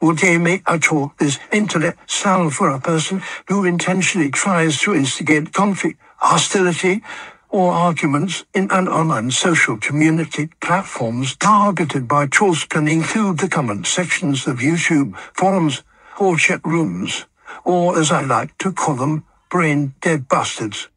would aim at all is internet style for a person who intentionally tries to instigate conflict, hostility, or arguments in an online social community platforms targeted by trolls can include the comment sections of YouTube, forums, or chat rooms, or as I like to call them, brain dead bastards.